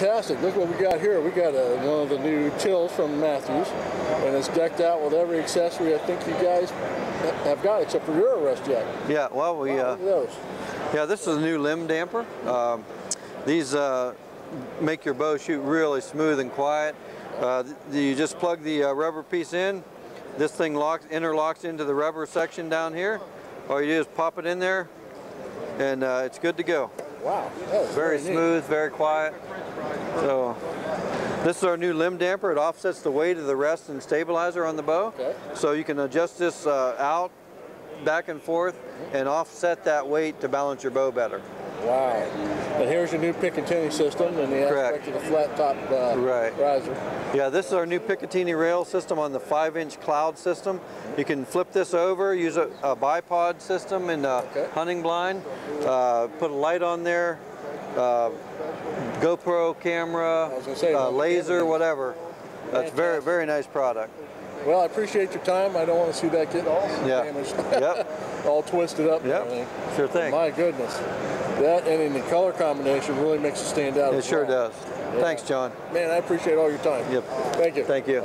Fantastic. Look what we got here. We got a, one of the new tills from Mathews, and it's decked out with every accessory I think you guys have got, except for your arrest jack. Yeah, well, we, Wow, uh, those. yeah, this is a new limb damper. Um, these uh, make your bow shoot really smooth and quiet. Uh, you just plug the uh, rubber piece in. This thing locks, interlocks into the rubber section down here. All you do is pop it in there, and uh, it's good to go. Wow. Very neat. smooth, very quiet. So this is our new limb damper. It offsets the weight of the rest and stabilizer on the bow. Okay. So you can adjust this uh, out, back and forth, and offset that weight to balance your bow better. Wow. And here's your new Picatinny system and the Correct. aspect of the flat top uh, Right. riser. Yeah, this is our new Picatinny rail system on the 5-inch cloud system. You can flip this over, use a, a bipod system and a Okay. hunting blind, uh, put a light on there, uh, GoPro camera, I was gonna say, uh, laser, whatever. That's very, very nice product. Well, I appreciate your time. I don't want to see that get all Yeah. damaged. Yep. all twisted up and Yep. Sure thing. My goodness. That and in the color combination really makes it stand out. It sure well. does. Thanks, John. Man, I appreciate all your time. Yep. Thank you. Thank you.